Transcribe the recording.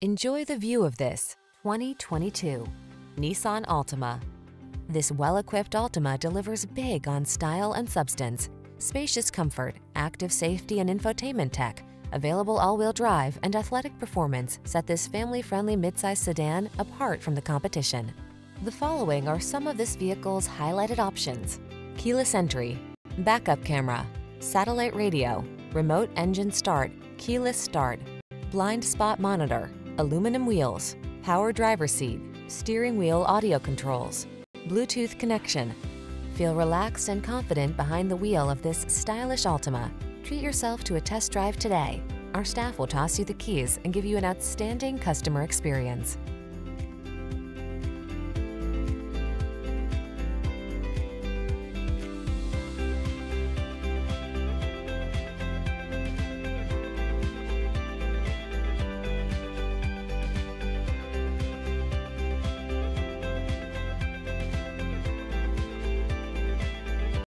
Enjoy the view of this 2022 Nissan Altima. This well-equipped Altima delivers big on style and substance, spacious comfort, active safety and infotainment tech, available all-wheel drive and athletic performance set this family-friendly midsize sedan apart from the competition. The following are some of this vehicle's highlighted options. Keyless entry, backup camera, satellite radio, remote engine start, keyless start, blind spot monitor, aluminum wheels, power driver seat, steering wheel audio controls, Bluetooth connection. Feel relaxed and confident behind the wheel of this stylish Altima. Treat yourself to a test drive today. Our staff will toss you the keys and give you an outstanding customer experience.